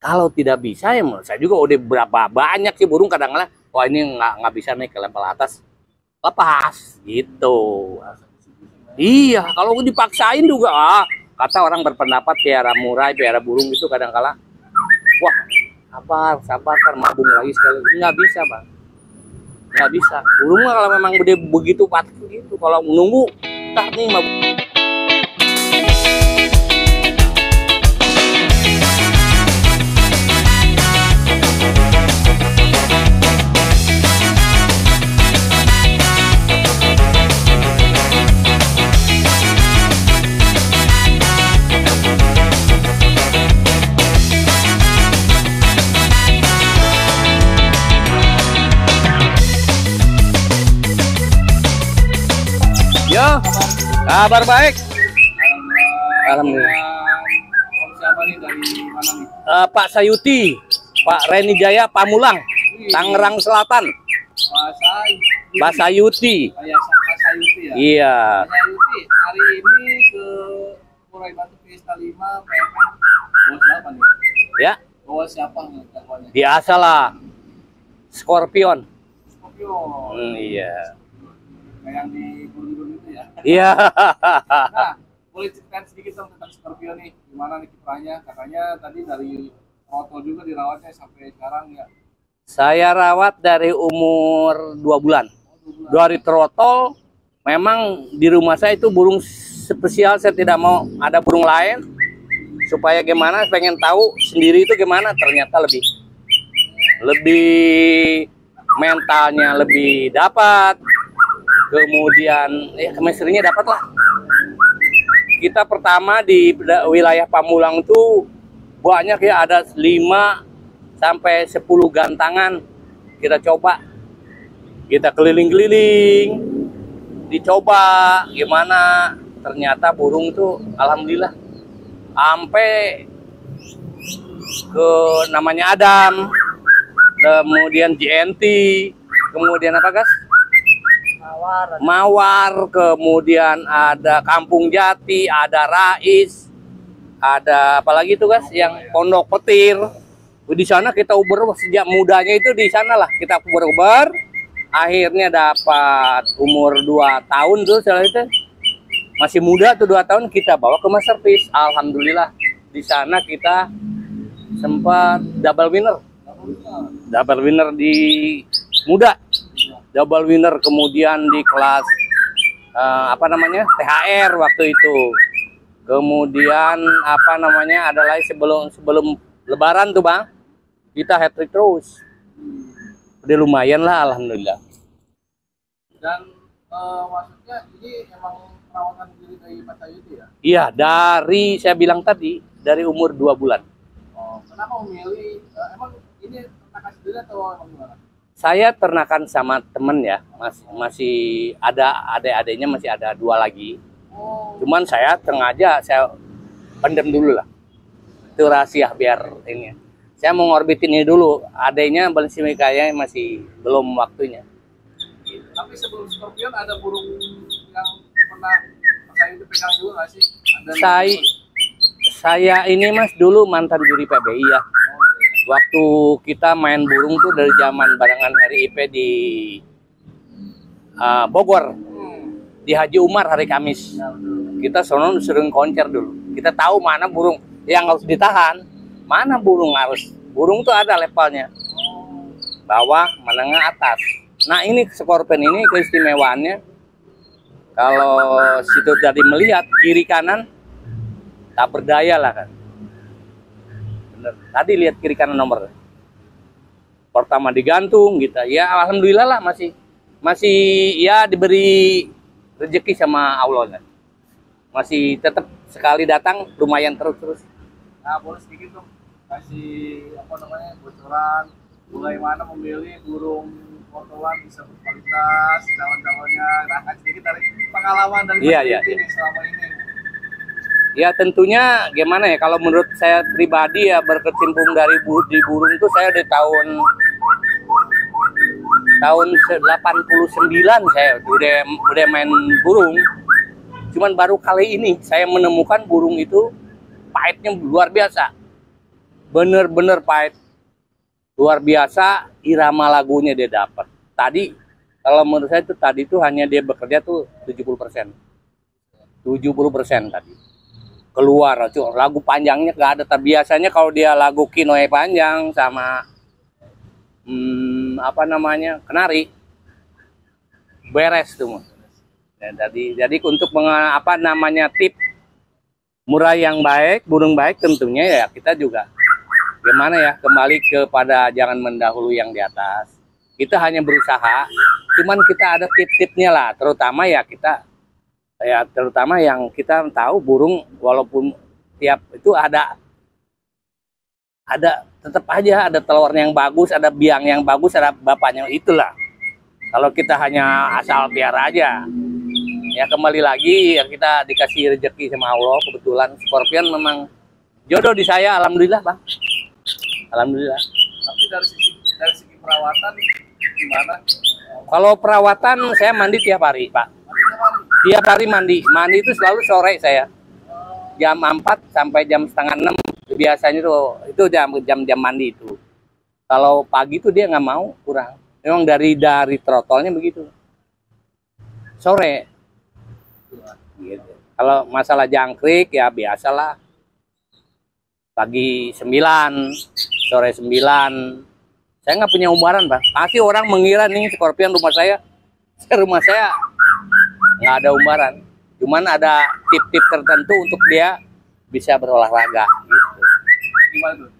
Kalau tidak bisa ya menurut saya juga udah berapa banyak sih burung kadang-kadang wah ini nggak nggak bisa naik ke level atas lepas gitu. Iya, kalau dipaksain juga ah, kata orang berpendapat piara murai, piara burung itu kadang-kala wah sabar, sabar kan mabung lagi sekali. Nggak bisa, Bang. Nggak bisa. Burung kalau memang udah begitu patuh gitu. Kalau menunggu, tak nih mabung. Kabar baik. Alhamdulillah. Eh, Pak Sayuti, Pak Reni Jaya Pamulang, Tangerang Selatan. Pak Sayuti. Ya. Iya. Pak Sayuti hari ini ke Murai Batu Fiesta 5 PMN. Bawa siapa nih? Ya, Bawa siapa nih dakwanya? biasalah. Scorpion. Scorpio. Hmm, iya. Kayak yang di itu ya. Iya. Nah, boleh ceritain sedikit dong tentang Scorpio nih. Gimana nih kiprahnya? Katanya tadi dari Roto juga dirawatnya sampai sekarang ya. Saya rawat dari umur 2 bulan. Oh, dua bulan. Dari trotol, memang di rumah saya itu burung spesial. Saya tidak mau ada burung lain. Supaya gimana, pengen tahu sendiri itu gimana. Ternyata lebih lebih mentalnya lebih dapat. Kemudian, ya chemistry-nya dapat lah. Kita pertama di wilayah Pamulang itu banyak ya ada 5 sampai 10 gantangan. Kita coba. Kita keliling-keliling. Dicoba gimana. Ternyata burung itu alhamdulillah sampai ke namanya Adam kemudian GNT kemudian apa gas Mawar. Mawar kemudian ada Kampung Jati ada Rais ada apalagi itu guys yang Pondok Petir. Di sana kita uber sejak mudanya itu di sana lah. Kita uber-uber akhirnya dapat umur 2 tahun tuh setelah itu. Masih muda tuh 2 tahun kita bawa ke masterpiece alhamdulillah di sana kita sempat double winner. Double winner di muda double winner kemudian di kelas eh, apa namanya THR waktu itu kemudian apa namanya adalah sebelum sebelum lebaran tuh bang kita hat trick terus udah lumayan lah alhamdulillah Dan eh, maksudnya ini emang perawatan diri dari Pak Sayuti ya? iya dari saya bilang tadi dari umur dua bulan Oh, kenapa memilih? eh, emang ini ternakan sendiri atau emang gimana? Saya ternakan sama temen ya masih masih ada adik-adiknya masih ada dua lagi. Oh, cuman saya sengaja saya pendem dulu lah. Itu rahasia biar ini. Saya mau ngorbitin ini dulu. Adanya Balenciaga kayaknya masih belum waktunya. Tapi sebelum Scorpion ada burung yang pernah Pak Sayuti pegang juga nggak sih? Ada saya saya ini mas dulu mantan juri PBI ya. Waktu kita main burung tuh dari zaman barengan hari IP di uh, Bogor. Hmm. di Haji Umar hari Kamis. Kita sono sering konser dulu. Kita tahu mana burung. Yang harus ditahan. Mana burung harus? Burung tuh ada levelnya. Bawah menengah atas. Nah ini scorpion ini keistimewaannya. Kalau situ tadi melihat kiri kanan tak berdaya lah kan bener. Tadi lihat kiri kanan nomor. Pertama digantung gitu. Ya alhamdulillah lah masih masih ya diberi rezeki sama Allah kan. masih tetap sekali datang lumayan terus terus. Nah, boleh sedikit dong. Kasih apa namanya bocoran. Mulai mana memilih burung kotoran bisa berkualitas calon-calonnya. Nah kan sedikit dari pengalaman dari Iya, Mas iya, Sayuti nih selama ini Ya tentunya gimana ya kalau menurut saya pribadi ya berkecimpung dari bu, di burung tuh saya dari tahun tahun se- 89 saya udah udah main burung. Cuman baru kali ini saya menemukan burung itu pahitnya luar biasa. bener-bener pahit luar biasa irama lagunya dia dapat tadi kalau menurut saya itu tadi itu hanya dia bekerja tuh 70 persen 70 persen tadi keluar tuh lagu panjangnya gak ada. Terbiasanya kalau dia lagu kinoe panjang sama hmm, apa namanya kenari beres tuh. Ya, jadi jadi untuk apa namanya tip murah yang baik burung baik tentunya ya kita juga. Gimana ya kembali kepada jangan mendahului yang di atas. Kita hanya berusaha cuman kita ada tip-tipnya lah. Terutama ya kita ya terutama yang kita tahu burung walaupun tiap itu ada ada tetap aja ada telurnya yang bagus ada biang yang bagus ada bapaknya itulah. Kalau kita hanya asal biara aja. Ya kembali lagi ya kita dikasih rezeki sama Allah. Kebetulan Scorpion memang jodoh di saya alhamdulillah bang. Alhamdulillah. Tapi dari segi dari segi perawatan gimana? kalau perawatan saya mandi tiap hari pak tiap hari mandi. Mandi itu selalu sore saya. Jam 4 sampai jam setengah 6 biasanya tuh itu jam jam jam mandi itu. Kalau pagi tuh dia nggak mau kurang. Memang dari dari trotolnya begitu. Sore. Gitu. kalau masalah jangkrik ya biasalah. Pagi 9 sore 9 saya nggak punya umbaran bang pasti orang mengira nih scorpion rumah saya. Rumah saya nggak ada umbaran. Cuman ada tip-tip tertentu untuk dia bisa berolahraga gitu. Gimana tuh?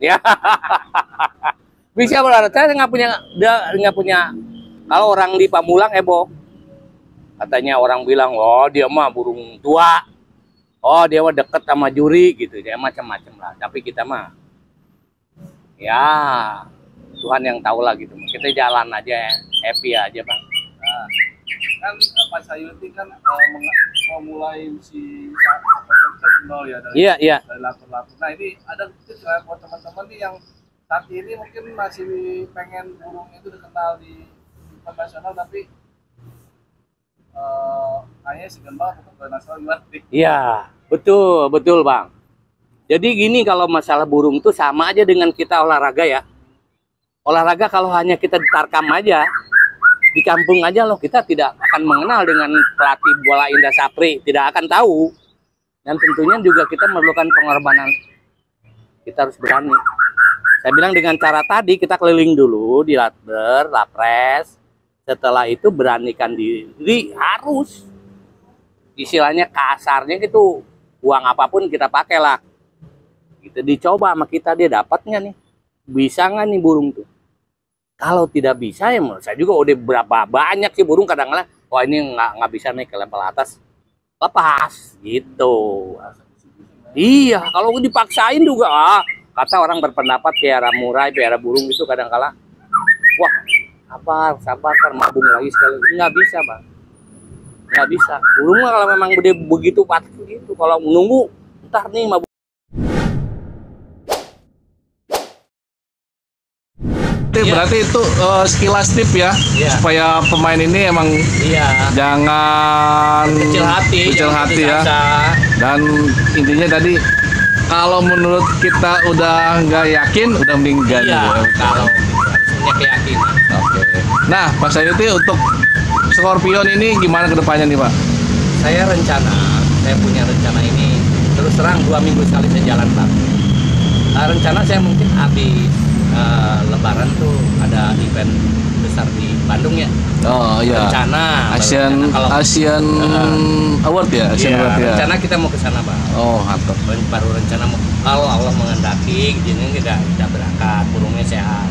ya. Bisa berolahraga. Saya nggak punya dia nggak punya. Kalau orang di Pamulang heboh. Katanya orang bilang oh dia mah burung tua. Oh dia mah deket sama juri gitu. Dia macam-macam lah. Tapi kita mah ya Tuhan yang tahu lah gitu. Kita jalan aja happy aja bang kan eh, Pak Sayuti kan meng- memulai si nol ya dari iya iya dari lapor-lapor. Nah ini ada tips nggak buat teman-teman nih yang saat ini mungkin masih pengen burung itu dikenal di internasional tapi kayaknya segan banget untuk nasional gimana nih? Iya, betul, betul bang. Jadi gini kalau masalah burung tuh sama aja dengan kita olahraga ya. Olahraga kalau hanya kita ditarkam aja, di kampung aja loh kita tidak akan mengenal dengan pelatih bola Indah Sapri, tidak akan tahu. Dan tentunya juga kita memerlukan pengorbanan. Kita harus berani. Saya bilang dengan cara tadi kita keliling dulu di latber, lapres. Setelah itu beranikan diri harus istilahnya kasarnya gitu uang apa pun kita pakai lah gitu dicoba sama kita dia dapatnya nih bisa nggak nih burung tuh kalau tidak bisa ya saya juga udah berapa banyak sih burung kadang-kadang. Wah ini nggak nggak bisa nih ke level atas. Lepas gitu. Iya kalau dipaksain juga ah, kata orang berpendapat piara murai piara burung itu kadang-kala. Wah sabar sabar ntar mabung lagi sekali. Nggak bisa bang. Nggak bisa. Burung mah kalau memang udah begitu patut gitu kalau menunggu ntar nih mabuk Tip, Iya. berarti itu eh, sekilas tip ya Iya. supaya pemain ini emang iya jangan kecil hati kecil hati ya dan intinya tadi kalau menurut kita udah nggak yakin udah meninggal iya ya. kalau punya keyakinan Oke. Nah, Pak Sayuti untuk Scorpion ini gimana ke depannya nih Pak? saya rencana saya punya rencana ini terus terang dua minggu sekali saya jalan pak Nah, rencana saya mungkin habis eh, lebaran tuh ada event besar di Bandung ya? Oh rencana Asian rencana kalau Asian Award ya, Asian Iya, Award ya. rencana kita mau ke sana bang Oh, mantap. baru rencana mau kalau Allah mengendaki gini kita kita berangkat burungnya sehat.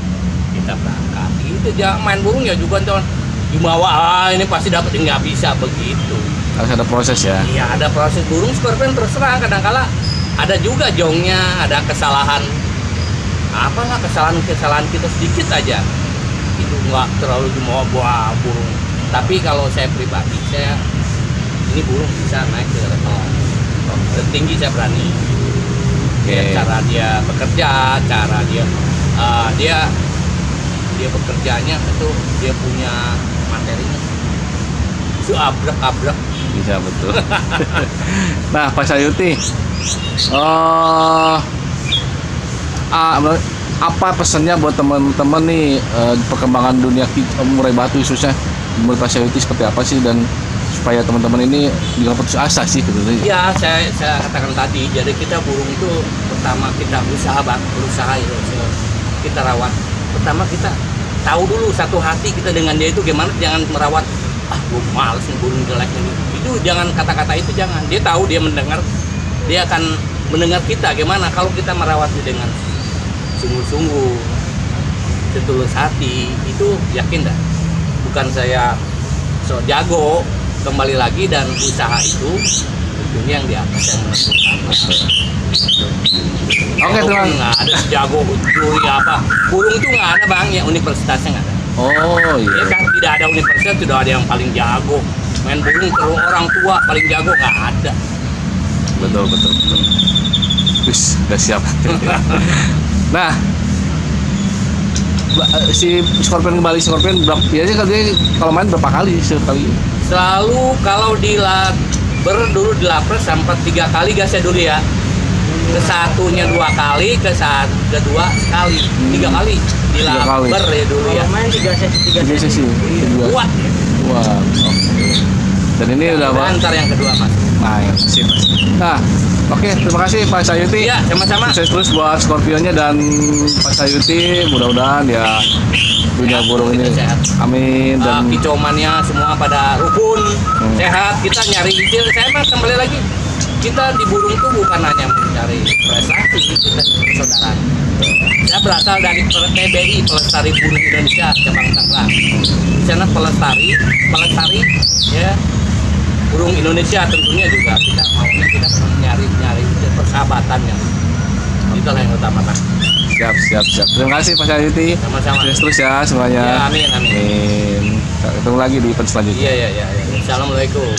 Kita berangkat. Itu jangan main burung ya juga tuh dibawa ah ini pasti dapat nggak bisa begitu. Harus ada proses ya. iya ada proses burung scorpion terus terang kadang-kala ada juga jongnya ada kesalahan apalah kesalahan kesalahan kita sedikit aja. Itu nggak terlalu dibawa bawa burung tapi kalau saya pribadi saya ini burung bisa naik ke level tertinggi saya berani. Oke. Ya, cara dia bekerja, cara dia eh, dia dia bekerjanya itu dia punya materinya. Itu abrak-abrak Bisa betul. nah, Pak Sayuti, eh apa pesannya buat teman-teman nih eh, perkembangan dunia ki- murai batu khususnya menurut Pak seperti apa sih dan supaya teman-teman ini jangan putus asa sih gitu Ya, saya, saya katakan tadi, jadi kita burung itu pertama kita usaha bang, berusaha itu kita rawat. Pertama kita tahu dulu satu hati kita dengan dia itu gimana, jangan merawat. Ah, gue males nih burung jelek ini. Itu jangan kata-kata itu jangan. Dia tahu, dia mendengar, dia akan mendengar kita gimana kalau kita merawatnya dengan sungguh-sungguh, setulus hati, itu yakin dah. Bukan saya so jago kembali lagi dan usaha itu tentunya yang di atas yang menentukan. Oke, teman. nggak ada sejago juri apa burung itu nggak ada bang ya universitasnya nggak ada oh ya iya kan tidak ada universitas tidak ada yang paling jago main burung terus orang tua paling jago nggak ada betul betul betul Wis, udah siap nah eh, si Scorpion kembali Scorpion berapa biasanya kalau dia kalau main berapa kali sekali. Selalu kalau di la, ber dulu di lapres sampai tiga kali gasnya dulu ya. Ke satunya dua kali ke saat kedua sekali tiga kali di Tiga kali. laber ya dulu ya. Main tiga sesi tiga tiga sesi. kuat. Ya. wah oke dan ini udah apa? Antar yang kedua mas. Main sip nah oke terima kasih Pak Sayuti. Iya sama-sama. Sukses terus buat Scorpionnya dan Pak Sayuti. Mudah-mudahan ya punya burung ini. Sehat. amin uh, dan kicauannya semua pada rukun. Hmm. sehat kita nyari ide saya mah kembali lagi. Kita di burung tuh bukan hanya mencari prestasi kita persaudaraan. Saya berasal dari PBI Pelestari Burung Indonesia cabang Tangerang di sana pelestari pelestari ya burung Indonesia tentunya juga kita maunya kita nyari nyari persahabatan yang itulah yang utama Pak. siap siap siap terima kasih Pak Sayuti sama-sama sukses terus ya semuanya ya amin amin Amin. Ketemu lagi di event selanjutnya. iya iya iya iya. Assalamualaikum